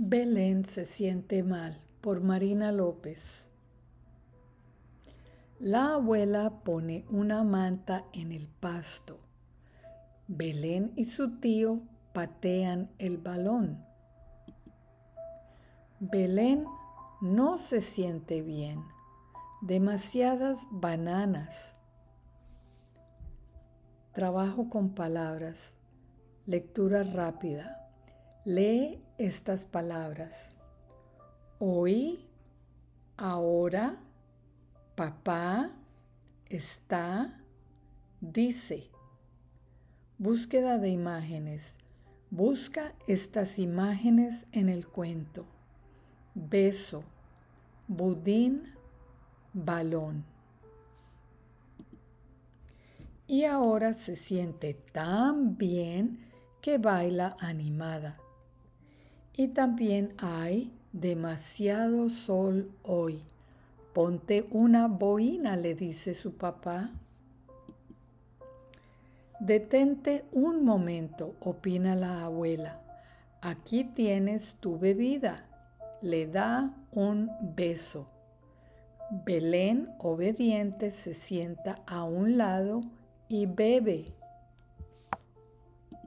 Belén se siente mal por Marina López. La abuela pone una manta en el pasto. Belén y su tío patean el balón. Belén no se siente bien. Demasiadas bananas. Trabajo con palabras. Lectura rápida. Lee estas palabras. Hoy, ahora, papá, está, dice. Búsqueda de imágenes. Busca estas imágenes en el cuento. Beso, budín, balón. Y ahora se siente tan bien que baila animada. Y también hay demasiado sol hoy. Ponte una boina, le dice su papá. Detente un momento, opina la abuela. Aquí tienes tu bebida. Le da un beso. Belén, obediente, se sienta a un lado y bebe.